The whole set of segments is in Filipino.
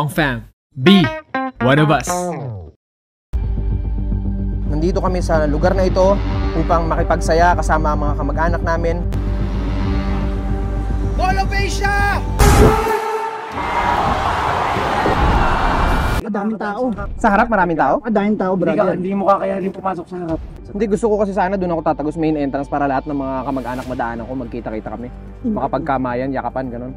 Wong Fam. Be one of us. Nandito kami sa lugar na ito upang makipagsaya kasama ang mga kamag-anak namin. Madaming tao. Sa harap maraming tao? Madaming tao, brother. Hindi mo kakayanin pumasok sa harap. Hindi, gusto ko kasi sana doon ako tatagos main entrance para lahat ng mga kamag-anak madaanan ko, magkita-kita kami. Makapagkamayan, yakapan, ganun.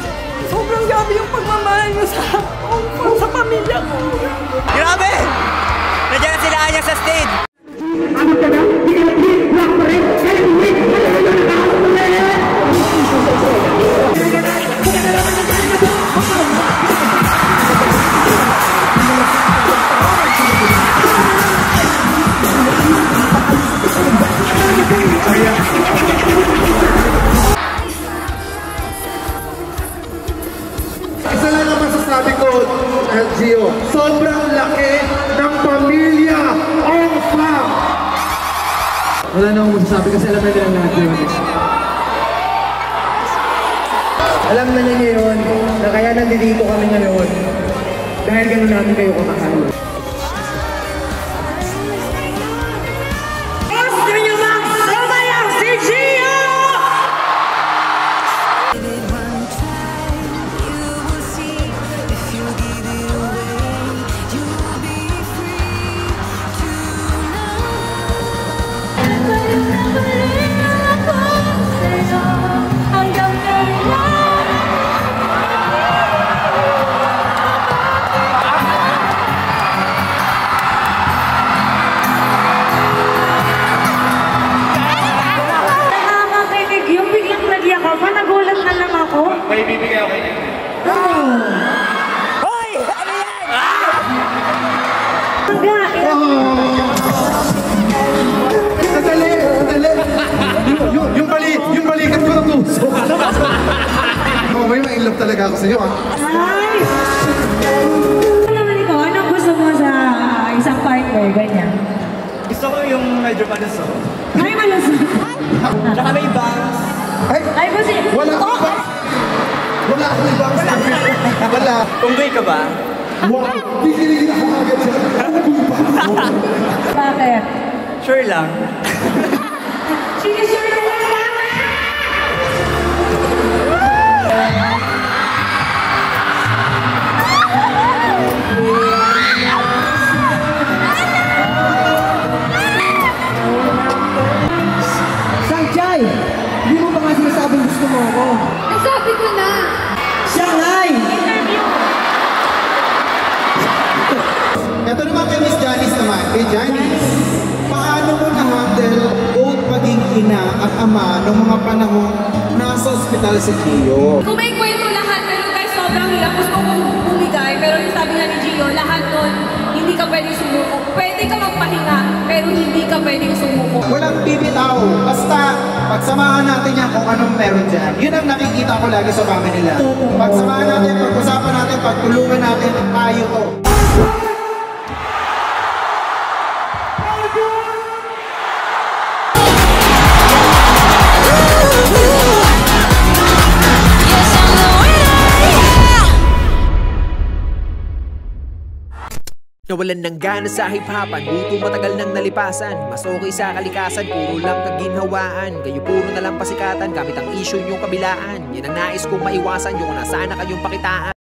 Sobrang grabe yung pagmamahal niyo sa, sa pamilya ko. Grabe! Nandiyan sila Anya sa stage! LGO. Sobrang laki ng pamilya Ong Fam. Wala na akong masasabi kasi alam na nilang lahat yun. Alam na niya ngayon na kaya nandito kami ngayon dahil gano'n namin kayo kamahal. Sa iyo, ah. Ay! Ano naman ikaw? Anong gusto mo sa isang partner? Ganyan. Gusto ko yung medyo panuso. Ay, malasot. Tsaka may bangs. Ay, Ay, kasi... wala akong ba? Wala akong ibang sabi. Wala. Unggoy ka ba? Wow, kikiligin ako agad siya. Bakit? Sure lang. Sinisure na lang ina at ama ng mga panahong nasa ospital si Gio? Kung may kwento lahat, pero guys, sobrang hirap. Gusto ko bumigay, pero yung sabi nga ni Gio, lahat nun, hindi ka pwedeng sumuko. Pwede ka magpahinga, pero hindi ka pwedeng sumuko. Walang bibitaw. Basta pagsamahan natin yan kung anong meron dyan. Yun ang nakikita ko lagi sa family nila. Pagsamahan natin, pag-usapan natin, pagtulungan natin, tayo to. Nawalan ng gana sa hip-hopan, buto matagal nang nalipasan. Mas okay sa kalikasan, puro lang kaginhawaan. Kayo puro na lang pasikatan, gamit ang issue yung kabilaan. Yan ang nais kong maiwasan, yung nasana kayong pakitaan